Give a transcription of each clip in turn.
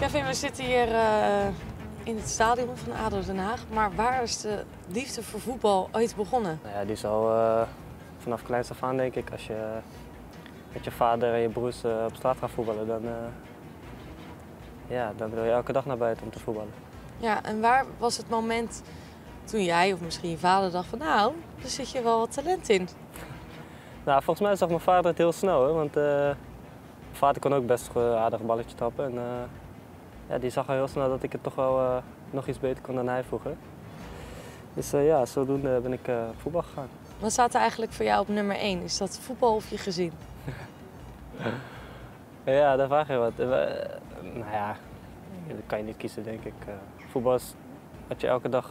Kevin, we zitten hier eh, in het stadion van ADO Den Haag. Maar waar is de liefde voor voetbal ooit begonnen? Nou ja, die is al eh, vanaf kleins af aan denk ik. Als je met je vader en je broers eh, op straat gaat voetballen, dan, ja, dan wil je elke dag naar buiten om te voetballen. Ja, en waar was het moment toen jij of misschien je vader dacht van nou, er zit je wel wat talent in? Nou, volgens mij zag mijn vader het heel snel, hè, want mijn vader kon ook best een aardig balletje trappen. En, ja, die zag al heel snel dat ik het toch wel eh, nog iets beter kon dan hij vroeger. Dus eh, ja, zodoende ben ik eh, op voetbal gegaan. Wat staat er eigenlijk voor jou op nummer 1? Is dat voetbal of je gezin? Ja, daar vraag je wat. Nou ja, dat kan je niet kiezen, denk ik. Voetbal is wat je elke dag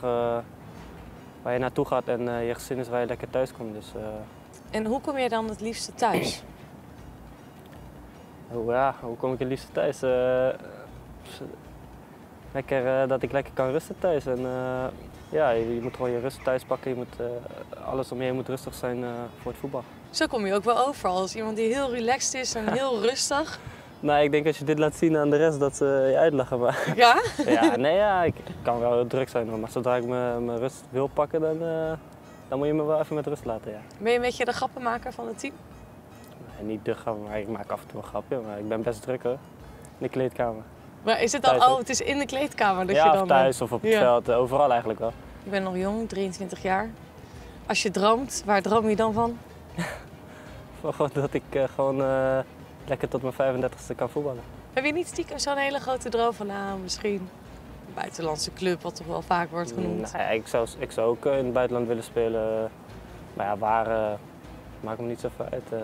waar je naartoe gaat en je gezin is waar je lekker thuis komt. Dus En hoe kom je dan het liefste thuis? hoe, ja, hoe kom ik het liefst thuis? Lekker, eh, dat ik lekker kan rusten thuis. En, eh, ja, je, je moet gewoon je rust thuis pakken. Je moet, eh, alles om je heen moet rustig zijn voor het voetbal. Zo kom je ook wel over als iemand die heel relaxed is en heel rustig. Nou, ik denk als je dit laat zien aan de rest dat ze je uitlachen. Maar Ja? Ja, nee, ja, ik kan wel druk zijn, maar zodra ik mijn rust wil pakken, dan, dan moet je me wel even met rust laten, ja. Ben je een beetje de grappenmaker van het team? En niet te grap, maar ik maak af en toe een grapje, maar ik ben best druk hoor. In de kleedkamer. Maar is het dan, Thuis ook. oh, het is in de kleedkamer dat ja, je dan... thuis of op het Ja. veld, eh, overal eigenlijk wel. Je bent nog jong, 23 jaar. Als je droomt, waar droom je dan van? Van gewoon dat ik eh, gewoon eh, lekker tot mijn 35ste kan voetballen. Heb je niet stiekem zo'n hele grote droom van, nou, misschien een buitenlandse club, wat toch wel vaak wordt genoemd? Ja, ik, zou, ik zou ook eh, in het buitenland willen spelen, maar ja, waar eh, maakt me niet zoveel uit. eh.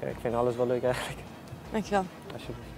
Ja, ik vind alles wel leuk eigenlijk, Dankjewel. alsjeblieft.